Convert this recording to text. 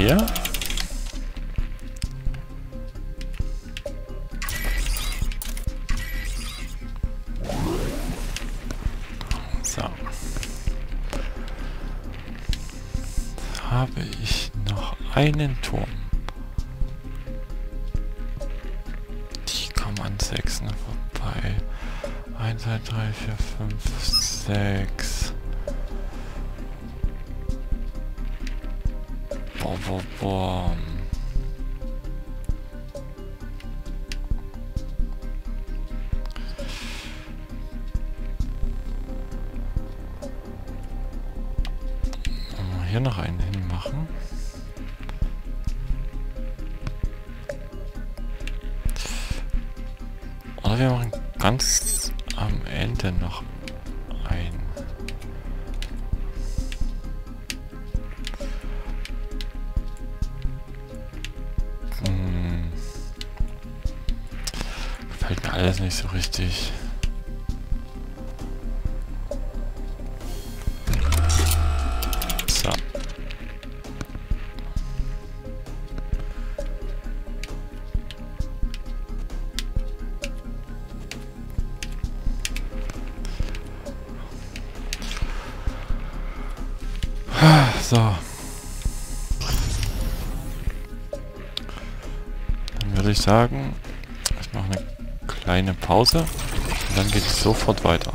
hier. So. Habe ich noch einen Turm. Die kommen an sechs noch vorbei. 1, 2, 3, 4, 5, 6. Boah, hier noch einen hinmachen? Oder wir machen ganz am Ende noch Gefällt mir alles nicht so richtig. So. So. Dann würde ich sagen, ich mache eine kleine Pause und dann geht es sofort weiter.